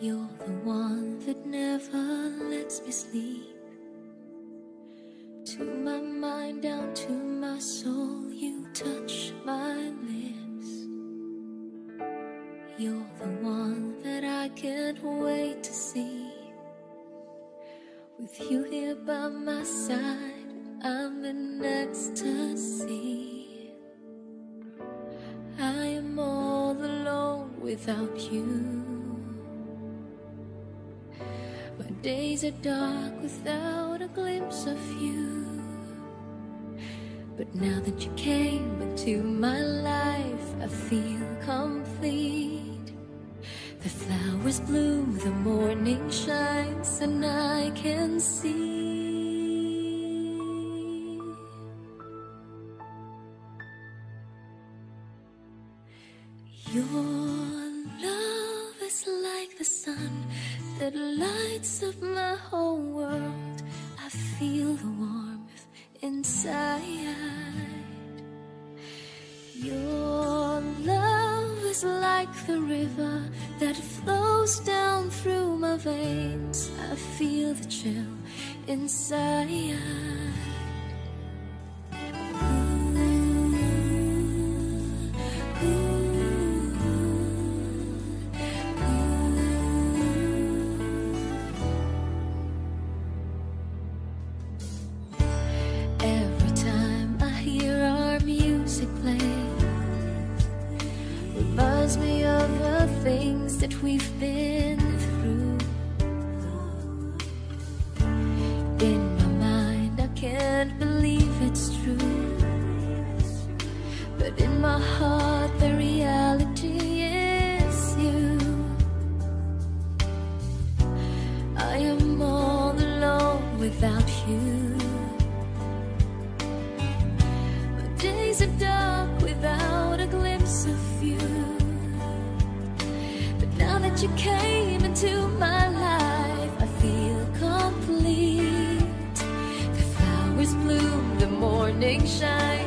You're the one that never lets me sleep. You're the one that I can't wait to see. With you here by my side, I'm in ecstasy. I am all alone without you. My days are dark without a glimpse of you. But now that you came into my life, flowers bloom, the morning shines, and I can see. Your love is like the sun that lights up my whole world. I feel the warmth inside. Your like the river that flows down through my veins. I feel the chill inside. Things that we've been through. In my mind, I can't believe it's true. But in my heart, the reality is you. I am all alone without you. My days are dark came into my life, I feel complete. The flowers bloom, the morning shines.